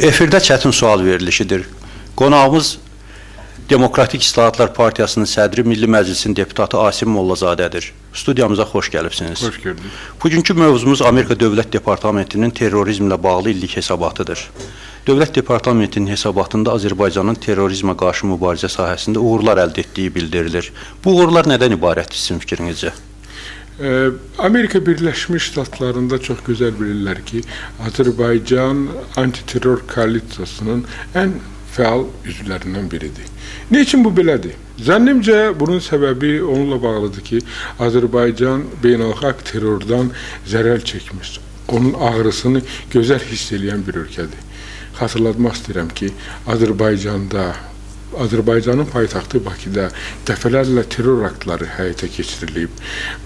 Efirdə çətin sual verilişidir. Qonağımız Demokratik İslahatlar Partiyasının sədri Milli Məclisin deputatı Asim Mollazadədir. Studiyamıza xoş gəlibsiniz. Xoş gördük. Bugünkü mövzumuz Amerika Dövlət Departamentinin terrorizmlə bağlı illik hesabatıdır. Dövlət Departamentinin hesabatında Azərbaycanın terrorizmə qarşı mübarizə sahəsində uğurlar əldə etdiyi bildirilir. Bu uğurlar nədən ibarətdir sizin fikrinizcə? Amerika Birləşmiş Ştatlarında çox gözəl bilirlər ki, Azərbaycan antiterror koalisiyasının ən fəal üzvlərindən biridir. Nə üçün bu belədir? Zənnimcə bunun səbəbi onunla bağlıdır ki, Azərbaycan beynəlxalq terrordan zərər çəkmiş. Onun ağrısını gözəl hiss edən bir ölkədir. Xatırlatmaq istəyirəm ki, Azərbaycanda Azərbaycanın paytaxtı Bakıda dəfələrlə terror aktları həyata keçirilib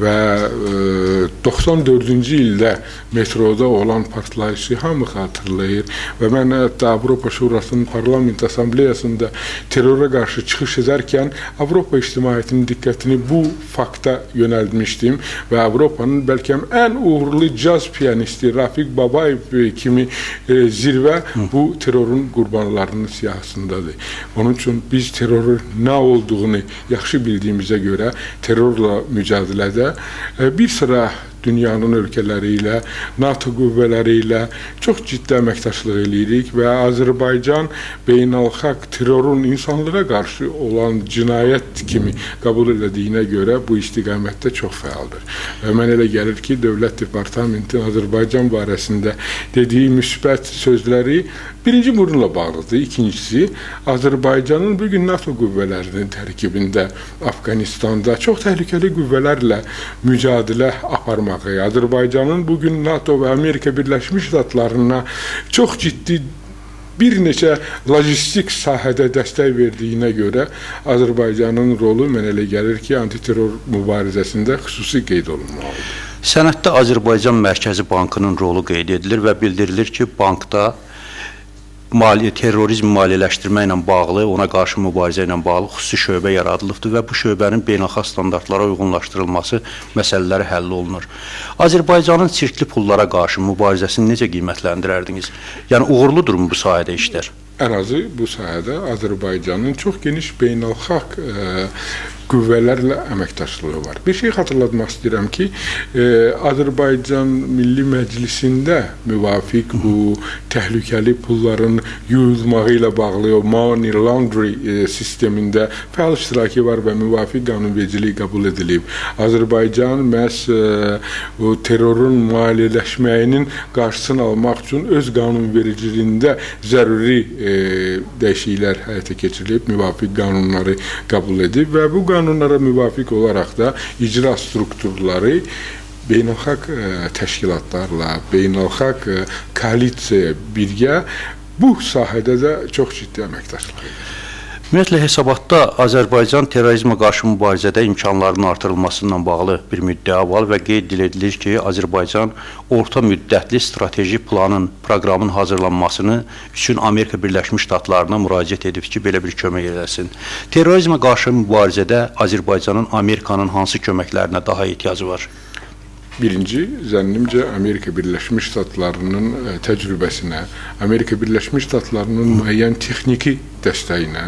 və e, 94-cü ildə metroda olan partlayışı hamı xatırlayır və mən hətta Avropa Şurasının parlament assambleyasında terrora qarşı çıxış edərkən Avropa ictimaiyyətinin diqqətini bu fakta yönəldmişdim və Avropanın bəlkə ən uğurlu caz pianisti Rafiq Babayev kimi e, zirvə bu terrorun qurbanlarının siyahısındadır. Onun üçün biz terrorun nə olduğunu yaxşı bildiyimizə görə terrorla mücadilədə e, bir sıra dünyanın ölkələri ilə, NATO qüvvələri ilə çox ciddi əməkdaşlıq eləyirik və Azərbaycan beynəlxalq terrorun insanlığa qarşı olan cinayət kimi qəbul edildiyinə görə bu istiqamətdə çox fəaldır. Və mən elə gəlir ki, Dövlət Departamentinin Azərbaycan barəsində dediyi müsbət sözləri birinci bununla bağlıdır. İkincisi, Azərbaycanın bu gün NATO qüvvələrinin tərkibində Afqanistanda çox təhlükəli qüvvələrlə mücadilə aparmaq olmağı, Azərbaycanın bu gün NATO və Amerika Birləşmiş Ştatlarına çox ciddi bir neçə lojistik sahədə dəstək verdiyinə görə Azərbaycanın rolu mən elə gəlir ki, antiterror mübarizəsində xüsusi qeyd olunmalıdır. Sənəddə Azərbaycan Mərkəzi Bankının rolu qeyd edilir və bildirilir ki, bankda maliyyə terrorizm maliyyələşdirmə ilə bağlı, ona qarşı mübarizə ilə bağlı xüsusi şöbə yaradılıbdır və bu şöbənin beynəlxalq standartlara uyğunlaşdırılması məsələləri həll olunur. Azərbaycanın çirkli pullara qarşı mübarizəsini necə qiymətləndirərdiniz? Yəni uğurludurmu bu sahədə işlər? Ən azı bu sahədə Azərbaycanın çox geniş beynəlxalq e, qüvvələrlə əməkdaşlığı var. Bir şey xatırlatmaq istəyirəm ki, e, Azərbaycan Milli Məclisində müvafiq bu təhlükəli pulların yuyulmağı ilə bağlı o money laundry e, sistemində fəal iştirakı var və müvafiq qanunvericilik qəbul edilib. Azərbaycan məhz e, o terrorun maliyyələşməyinin qarşısını almaq üçün öz qanunvericiliyində zəruri e, dəyişikliklər həyata keçirilib, müvafiq qanunları qəbul edib və bu qanun qanunlara müvafiq olaraq da icra strukturları beynəlxalq e, təşkilatlarla, beynəlxalq e, koalisiyaya birgə bu sahədə də çox ciddi əməkdaşlıq edir. Ümumiyyətlə hesabatda Azərbaycan terrorizmə qarşı mübarizədə imkanlarının artırılması ilə bağlı bir müddəa var və qeyd edilir ki, Azərbaycan orta müddətli strateji planın, proqramın hazırlanmasını üçün Amerika Birləşmiş Ştatlarına müraciət edib ki, belə bir kömək eləsin. Terrorizmə qarşı mübarizədə Azərbaycanın Amerikanın hansı köməklərinə daha ehtiyacı var? Birinci, zənnimcə Amerika Birləşmiş Ştatlarının e, təcrübəsinə, Amerika Birləşmiş Ştatlarının müəyyən texniki dəstəyinə,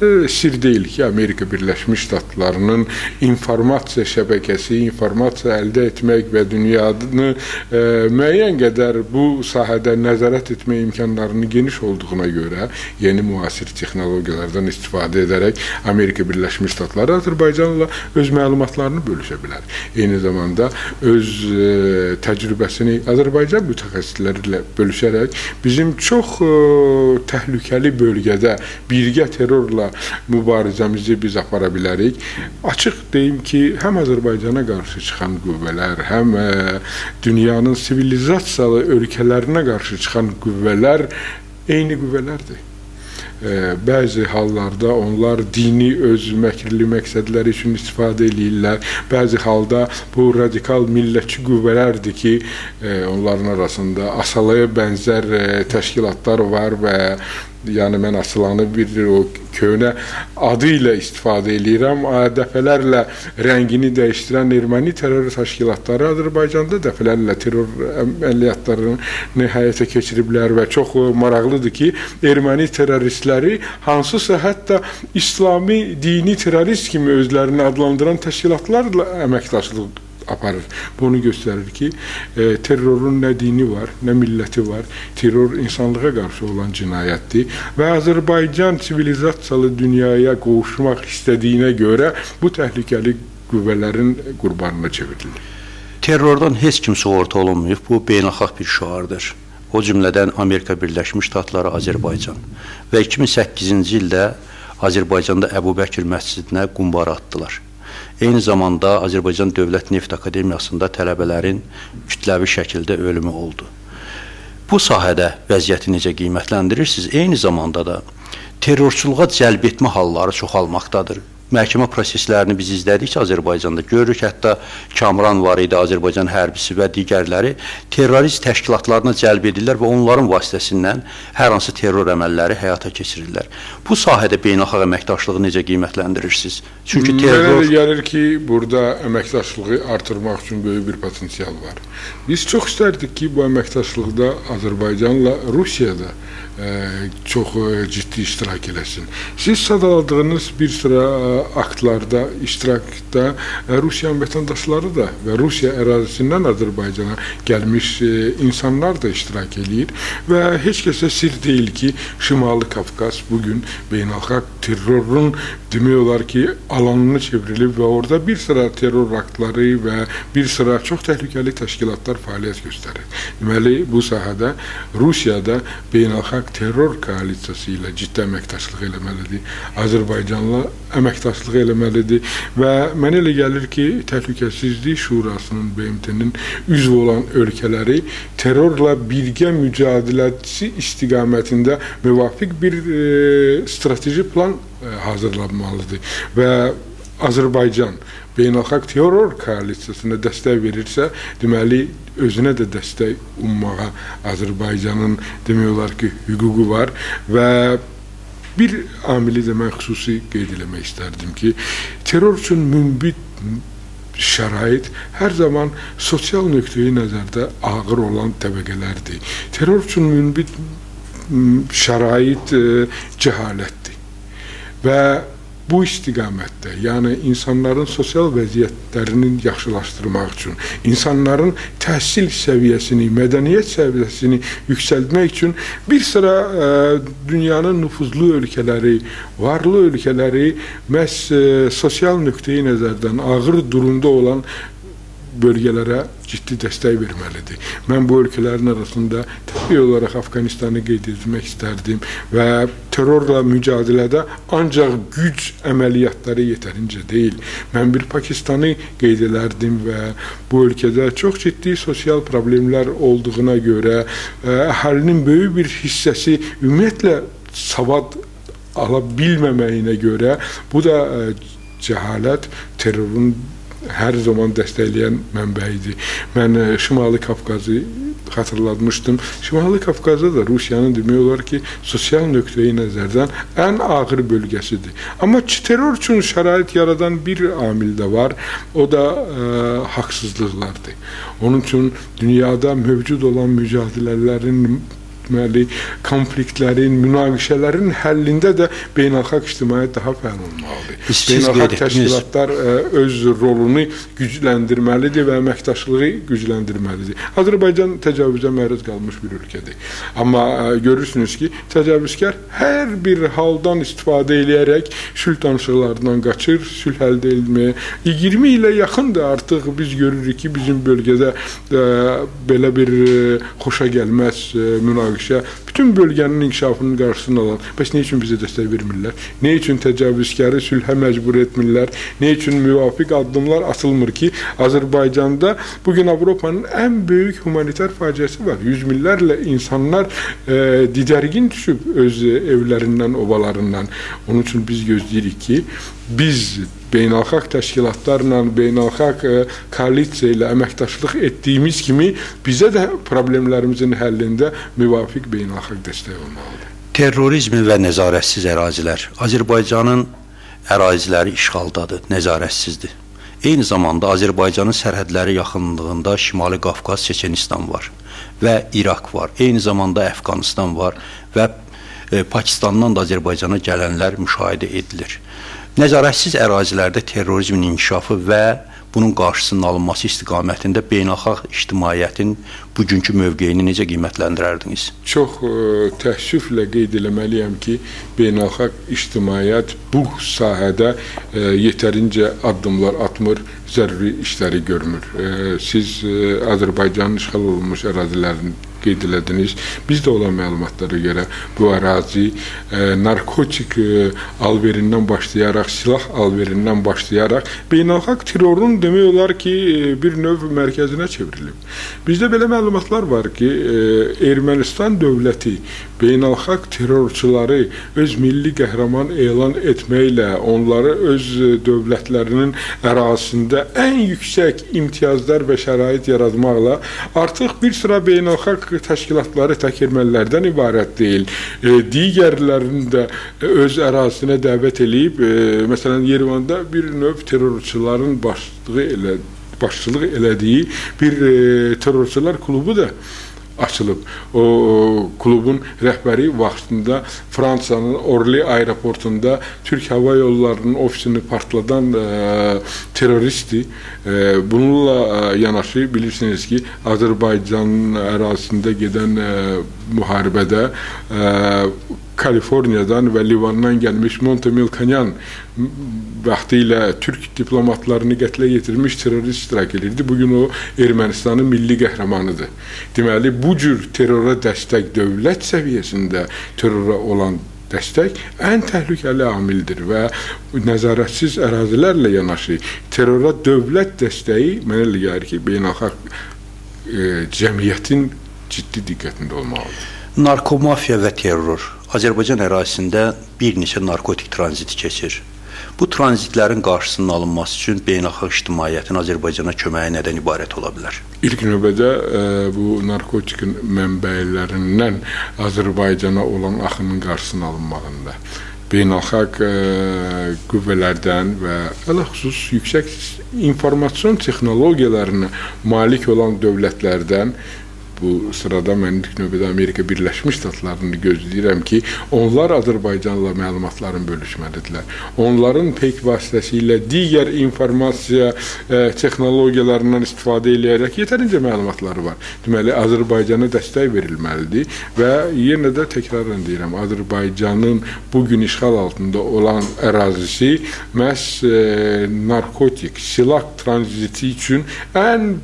e, sir deyil ki, Amerika Birləşmiş Ştatlarının informasiya şəbəkəsi, informasiya əldə etmək və dünyanı e, müəyyən qədər bu sahədə nəzarət etmə imkanlarının geniş olduğuna görə yeni müasir texnologiyalardan istifadə edərək Amerika Birləşmiş Ştatları Azərbaycanla öz məlumatlarını bölüşə bilər. Eyni zamanda öz e, təcrübəsini Azərbaycan mütəxəssisləri ilə bölüşərək bizim çox e, təhlükəli bölgədə birgə terrorla mübarizəmizi biz apara bilərik. Açıq deyim ki, həm Azərbaycana qarşı çıxan qüvvələr, həm ə, e, dünyanın sivilizasiyalı ölkələrinə qarşı çıxan qüvvələr eyni qüvvələrdir bəzi hallarda onlar dini öz məkrli məqsədləri üçün istifadə eləyirlər. Bəzi halda bu radikal millətçi qüvvələrdir ki, onların arasında asalaya bənzər təşkilatlar var və yəni mən açılanı bir o köhnə adı ilə istifadə eləyirəm. Dəfələrlə rəngini dəyişdirən erməni terror təşkilatları Azərbaycanda dəfələrlə terror əməliyyatlarını həyata keçiriblər və çox maraqlıdır ki, erməni terroristləri hansısa hətta İslami dini terrorist kimi özlərini adlandıran təşkilatlarla əməkdaşlıq aparır. Bu onu göstərir ki, e, terrorun nə dini var, nə milləti var. Terror insanlığa qarşı olan cinayətdir və Azərbaycan sivilizasiyalı dünyaya qovuşmaq istədiyinə görə bu təhlükəli qüvvələrin qurbanına çevrilir. Terrordan heç kim sığorta olunmayıb. Bu beynəlxalq bir şüardır. O cümlədən Amerika Birləşmiş Ştatları, Azərbaycan və 2008-ci ildə Azərbaycanda Əbu Bəkir məscidinə qumbara atdılar. Eyni zamanda Azərbaycan Dövlət Neft Akademiyasında tələbələrin kütləvi şəkildə ölümü oldu. Bu sahədə vəziyyəti necə qiymətləndirirsiniz? Eyni zamanda da terrorçuluğa cəlb etmə halları çoxalmaqdadır məhkəmə proseslərini biz izlədikcə Azərbaycanda görürük, hətta Kamran var idi, Azərbaycan hərbisi və digərləri terrorist təşkilatlarına cəlb edirlər və onların vasitəsindən hər hansı terror əməlləri həyata keçirirlər. Bu sahədə beynəlxalq əməkdaşlığı necə qiymətləndirirsiniz? Çünki terror Mənə gəlir ki, burada əməkdaşlığı artırmaq üçün böyük bir potensial var. Biz çox istərdik ki, bu əməkdaşlıqda Azərbaycanla Rusiya da çox ciddi iştirak eləsin. Siz sadaladığınız bir sıra aktlarda, iştirakda Rusiyanın vətəndaşları da və Rusiya ərazisindən Azərbaycana gəlmiş insanlar da iştirak eləyir və heç kəsə sir deyil ki, Şimali Qafqaz bugün beynəlxalq terrorun demək olar ki, alanını çevrilib və orada bir sıra terror aktları və bir sıra çox təhlükəli təşkilatlar fəaliyyət göstərir. Deməli, bu sahədə Rusiyada beynəlxalq beynəlxalq terror koalisiyası ilə ciddi əməkdaşlıq eləməlidir. Azərbaycanla əməkdaşlıq eləməlidir və mənə elə gəlir ki, Təhlükəsizlik Şurasının BMT-nin üzv olan ölkələri terrorla birgə mücadiləsi istiqamətində müvafiq bir e, strateji plan e, hazırlanmalıdır və Azərbaycan beynəlxalq terror koalisiyasına dəstək verirsə, deməli özünə də dəstək ummağa Azərbaycanın demək olar ki, hüququ var və bir amili də mən xüsusi qeyd eləmək istərdim ki, terror üçün münbit şərait hər zaman sosial nöqteyi nəzərdə ağır olan təbəqələrdir. Terror üçün münbit şərait e, cəhalətdir. Və bu istiqamətdə, yəni insanların sosial vəziyyətlərinin yaxşılaşdırmaq üçün, insanların təhsil səviyyəsini, mədəniyyət səviyyəsini yüksəltmək üçün bir sıra ə, e, dünyanın nüfuzlu ölkələri, varlı ölkələri məhz ə, e, sosial nöqteyi nəzərdən ağır durumda olan bölgələrə ciddi dəstək verməlidir. Mən bu ölkələrin arasında təbii olaraq Afqanistanı qeyd etmək istərdim və terrorla mücadilədə ancaq güc əməliyyatları yetərincə deyil. Mən bir Pakistanı qeyd edərdim və bu ölkədə çox ciddi sosial problemlər olduğuna görə e, əhalinin böyük bir hissəsi ümumiyyətlə savad ala bilməməyinə görə bu da e, cəhalət terrorun hər zaman dəstəkləyən mənbə idi. Mən e, Şimali Qafqazı xatırlatmışdım. Şimali Qafqazda da Rusiyanın demək olar ki, sosial nöqteyi nəzərdən ən ağır bölgəsidir. Amma terror üçün şərait yaradan bir amil də var. O da ə, e, haqsızlıqlardır. Onun üçün dünyada mövcud olan mücadilələrin deməli, konfliktlərin, münaqişələrin həllində də beynəlxalq ictimaiyyət daha fəal olmalıdır. Beynəlxalq təşkilatlar ə, e, öz rolunu gücləndirməlidir və əməkdaşlığı gücləndirməlidir. Azərbaycan təcavüzə məruz qalmış bir ölkədir. Amma ə, e, görürsünüz ki, təcavüzkar hər bir haldan istifadə eləyərək sülh danışıqlarından qaçır, sülh əldə etməyə. 20 ilə yaxındır artıq biz görürük ki, bizim bölgədə ə, belə bir ə, xoşa gəlməz ə, münaqişə münaqişə bütün bölgənin inkişafının qarşısını alan, bəs nə üçün bizə dəstək vermirlər? Nə üçün təcavüzkarı sülhə məcbur etmirlər? Nə üçün müvafiq addımlar atılmır ki, Azərbaycanda bu gün Avropanın ən böyük humanitar faciəsi var. Yüz minlərlə insanlar e, didərgin düşüb öz evlərindən, obalarından. Onun üçün biz gözləyirik ki, biz beynəlxalq təşkilatlarla, beynəlxalq koalisiya ilə əməkdaşlıq etdiyimiz kimi bizə də problemlərimizin həllində müvafiq beynəlxalq dəstək olmalıdır. Terrorizm və nəzarətsiz ərazilər. Azərbaycanın əraziləri işğaldadır, nəzarətsizdir. Eyni zamanda Azərbaycanın sərhədləri yaxınlığında Şimali Qafqaz, Çeçenistan var və İraq var. Eyni zamanda Əfqanistan var və Pakistandan da Azərbaycana gələnlər müşahidə edilir. Nəzarətsiz ərazilərdə terrorizmin inkişafı və bunun qarşısının alınması istiqamətində beynəlxalq ictimaiyyətin bugünkü mövqeyini necə qiymətləndirərdiniz? Çox ə, e, təəssüflə qeyd eləməliyəm ki, beynəlxalq ictimaiyyət bu sahədə ə, e, yetərincə addımlar atmır, zəruri işləri görmür. Ə, e, siz ə, Azərbaycanın işğal olunmuş ərazilərinin qeyd elədiniz. Bizdə olan məlumatlara görə bu ərazi e, narkotik e, alverindən başlayaraq, silah alverindən başlayaraq beynəlxalq terrorun demək olar ki, e, bir növ mərkəzinə çevrilib. Bizdə belə məlumatlar var ki, e, Ermənistan dövləti beynəlxalq terrorçuları öz milli qəhrəman elan etməklə onları öz dövlətlərinin ərazisində ən yüksək imtiyazlar və şərait yaratmaqla artıq bir sıra beynəlxalq təşkilatları tək ermənilərdən ibarət deyil. E, digərlərini də öz ərazisinə dəvət eləyib, e, məsələn Yerevanda bir növ terrorçuların başlığı elə başçılıq elədiyi bir e, terrorçular klubu da açılıb. O, klubun rəhbəri vaxtında Fransanın Orly aeroportunda Türk Hava Yollarının ofisini partladan e, terroristdir. E, bununla e, yanaşı bilirsiniz ki, Azərbaycanın ərazisində gedən e, müharibədə e, Kaliforniyadan və Livandan gəlmiş Montemilkanyan vaxtı ilə türk diplomatlarını qətlə yetirmiş terrorist iştirak edirdi. Bugün o Ermənistanın milli qəhrəmanıdır. Deməli, bu cür terrora dəstək dövlət səviyyəsində terrora olan dəstək ən təhlükəli amildir və nəzarətsiz ərazilərlə yanaşı terrora dövlət dəstəyi mənə elə gəlir ki, beynəlxalq e, cəmiyyətin ciddi diqqətində olmalıdır. Narkomafiya və terror Azərbaycan ərazisində bir neçə narkotik tranziti keçir. Bu tranzitlərin qarşısının alınması üçün beynəlxalq ictimaiyyətin Azərbaycana köməyi nədən ibarət ola bilər? İlk növbədə ə, e, bu narkotikin mənbələrindən Azərbaycana olan axının qarşısının alınmağında beynəlxalq ə, e, qüvvələrdən və ələxüsus yüksək informasiyon texnologiyalarına malik olan dövlətlərdən bu sırada mən ilk növbədə Amerika Birləşmiş Ştatlarını gözləyirəm ki, onlar Azərbaycanla məlumatların bölüşməlidirlər. Onların peyk vasitəsilə digər informasiya e, texnologiyalarından istifadə edərək yetərincə məlumatları var. Deməli, Azərbaycana dəstək verilməlidir və yenə də təkrarən deyirəm, Azərbaycanın bu gün işğal altında olan ərazisi məhz e, narkotik, silah tranziti üçün ən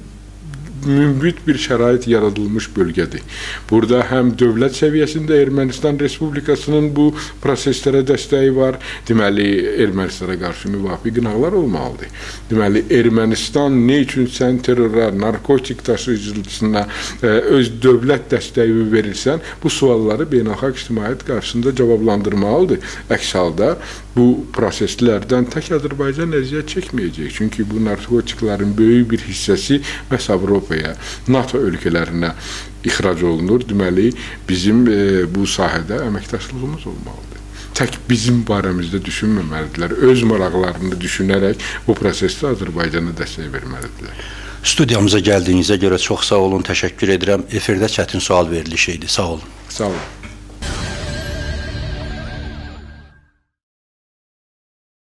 mümbit bir şərait yaradılmış bölgədir. Burada həm dövlət səviyyəsində Ermənistan Respublikasının bu proseslərə dəstəyi var. Deməli, Ermənistana qarşı müvafiq qınaqlar olmalıdır. Deməli, Ermənistan nə üçün sən terrora, narkotik daşıyıcılığına e, öz dövlət dəstəyi verirsən, bu sualları beynəlxalq ictimaiyyət qarşısında cavablandırmalıdır. Əks halda bu proseslərdən tək Azərbaycan əziyyət çəkməyəcək. Çünki bu narkotiklərin böyük bir hissəsi məhz Avropaya, NATO ölkələrinə ixrac olunur. Deməli, bizim e, bu sahədə əməkdaşlığımız olmalıdır. Tək bizim barəmizdə düşünməməlidirlər. Öz maraqlarını düşünərək bu prosesdə Azərbaycana dəstək verməlidirlər. Studiyamıza gəldiyinizə görə çox sağ olun, təşəkkür edirəm. Efirdə çətin sual verilişi idi. Sağ olun. Sağ olun.